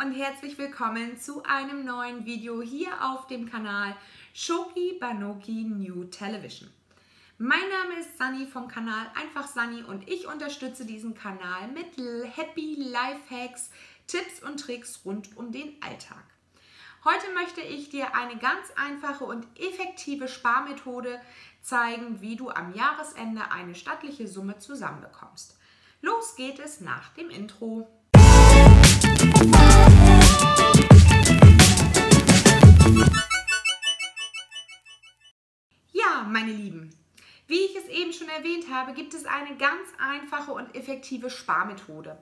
und herzlich willkommen zu einem neuen Video hier auf dem Kanal Shoki Banoki New Television. Mein Name ist Sunny vom Kanal Einfach Sunny und ich unterstütze diesen Kanal mit Happy Life Hacks, Tipps und Tricks rund um den Alltag. Heute möchte ich dir eine ganz einfache und effektive Sparmethode zeigen, wie du am Jahresende eine stattliche Summe zusammenbekommst. Los geht es nach dem Intro. Meine Lieben, wie ich es eben schon erwähnt habe, gibt es eine ganz einfache und effektive Sparmethode.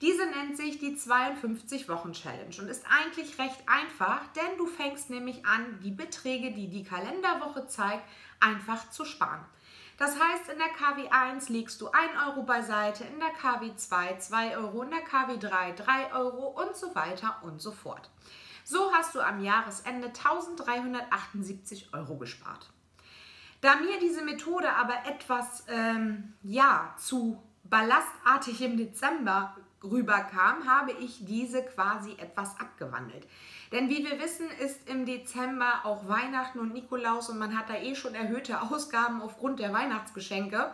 Diese nennt sich die 52-Wochen-Challenge und ist eigentlich recht einfach, denn du fängst nämlich an, die Beträge, die die Kalenderwoche zeigt, einfach zu sparen. Das heißt, in der KW1 legst du 1 Euro beiseite, in der KW2 2 Euro, in der KW3 3 Euro und so weiter und so fort. So hast du am Jahresende 1378 Euro gespart. Da mir diese Methode aber etwas ähm, ja, zu ballastartig im Dezember rüberkam, habe ich diese quasi etwas abgewandelt. Denn wie wir wissen, ist im Dezember auch Weihnachten und Nikolaus und man hat da eh schon erhöhte Ausgaben aufgrund der Weihnachtsgeschenke.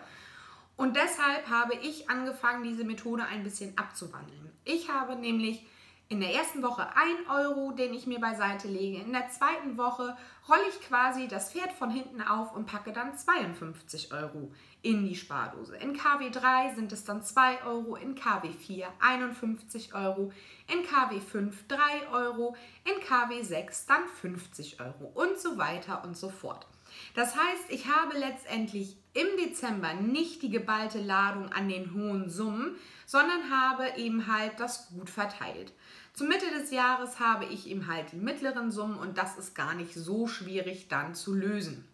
Und deshalb habe ich angefangen, diese Methode ein bisschen abzuwandeln. Ich habe nämlich in der ersten Woche 1 Euro, den ich mir beiseite lege. In der zweiten Woche rolle ich quasi das Pferd von hinten auf und packe dann 52 Euro in die Spardose. In KW 3 sind es dann 2 Euro, in KW 4 51 Euro, in KW 5 3 Euro, in KW 6 dann 50 Euro und so weiter und so fort. Das heißt, ich habe letztendlich im Dezember nicht die geballte Ladung an den hohen Summen, sondern habe eben halt das gut verteilt. Zur Mitte des Jahres habe ich eben halt die mittleren Summen und das ist gar nicht so schwierig dann zu lösen.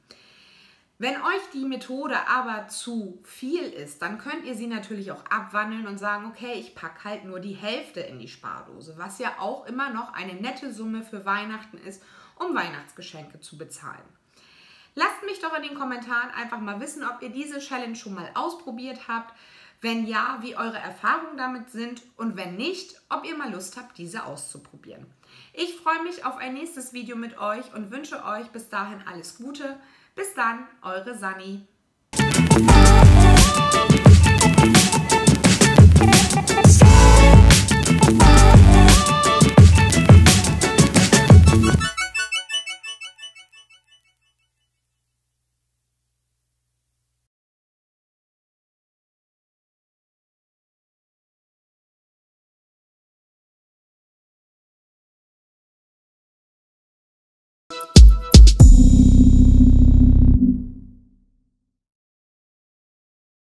Wenn euch die Methode aber zu viel ist, dann könnt ihr sie natürlich auch abwandeln und sagen, okay, ich packe halt nur die Hälfte in die Spardose, was ja auch immer noch eine nette Summe für Weihnachten ist, um Weihnachtsgeschenke zu bezahlen. Lasst mich doch in den Kommentaren einfach mal wissen, ob ihr diese Challenge schon mal ausprobiert habt. Wenn ja, wie eure Erfahrungen damit sind und wenn nicht, ob ihr mal Lust habt, diese auszuprobieren. Ich freue mich auf ein nächstes Video mit euch und wünsche euch bis dahin alles Gute. Bis dann, eure Sani.